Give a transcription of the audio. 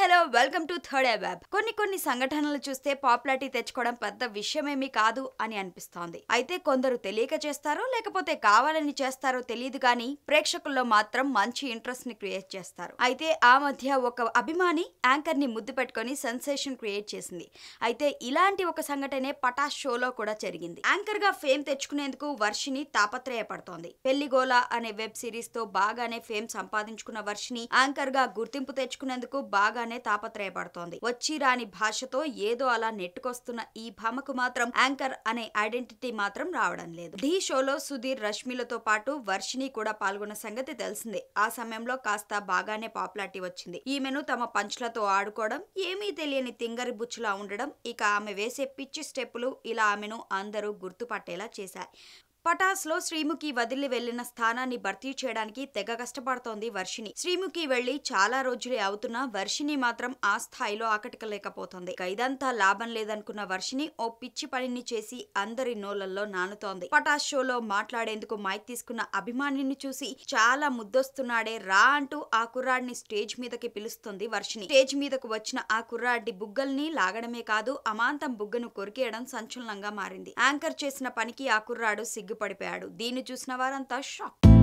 Hello welcome to third web. కొన్ని కొన్ని సంఘటనలు చూస్తే పాపులారిటీ తెచ్చుకోవడం పెద్ద విషయమేమీ కాదు అని అనిపిస్తోంది. అయితే కొందరు తెలియక చేస్తారో లేకపోతే కావాలని చేస్తారో తెలియదు కానీ ప్రేక్షకుల్లో మాత్రం మంచి ఇంట్రెస్ట్ని క్రియేట్ చేస్తారు. అయితే ఆ మధ్య ఒక అభిమాని యాంకర్ని ముద్దు పెట్టుకొని సెన్సేషన్ క్రియేట్ చేసింది. అయితే ఇలాంటి ఒక సంఘటనే పటాష్ షోలో కూడా జరిగింది. యాంకర్గా ఫేమ్ తెచ్చుకునేందుకు వర్షిని తాపత్రయపడుతోంది. పెళ్ళిగోల అనే వెబ్ సిరీస్తో బాగానే ఫేమ్ సంపాదించుకున్న వర్షిని యాంకర్గా గుర్తింపు తెచ్చుకునేందుకు బాగా బాగానే తాపత్రయపడుతోంది. వచ్చి రాని భాషతో ఏదో అలా నెట్టుకొస్తున్న ఈ భామకు మాత్రం యాంకర్ అనే ఐడెంటిటీ మాత్రం రావడం లేదు. ఢీ షోలో సుధీర్ రష్మిలతో పాటు వర్షిని కూడా పాల్గొన్న సంగతి తెలిసిందే. ఆ సమయంలో కాస్త బాగానే పాపులారిటీ వచ్చింది. ఈమెను తమ పంచులతో ఆడుకోవడం ఏమీ తెలియని తింగరి బుచ్చులా ఉండడం ఇక ఆమె వేసే పిచ్చి స్టెప్పులు ఇలా ఆమెను అందరూ గుర్తుపట్టేలా చేశాయి. పటాస్లో శ్రీముఖి వదిలి వెళ్ళిన స్థానాన్ని భర్తీ చేయడానికి తెగ కష్టపడుతోంది వర్షిని శ్రీముఖి వెళ్ళి చాలా రోజులే అవుతున్నా వర్షిని మాత్రం ఆ స్థాయిలో ఆకటికలేకపోతోంది. ఇదంతా లాభం లేదనుకున్న వర్షిని ఓ పిచ్చి పనిని చేసి అందరి నోలల్లో నానుతోంది. పటాస్ షోలో మాట్లాడేందుకు మైక్ తీసుకున్న అభిమానిని చూసి చాలా ముద్దొస్తున్నాడే రా అంటూ ఆ కుర్రాడిని స్టేజ్ మీదకి పిలుస్తుంది వర్షిని స్టేజ్ మీదకు వచ్చిన ఆ కుర్రాడి బుగ్గల్ని లాగడమే కాదు అమాంతం బుగ్గను కొరికేయడం సంచలనంగా మారింది. యాంకర్ చేసిన పనికి ఆ కుర్రాడు సిగ్గు సిగ్గుపడిపోయాడు దీన్ని చూసిన వారంతా షాక్.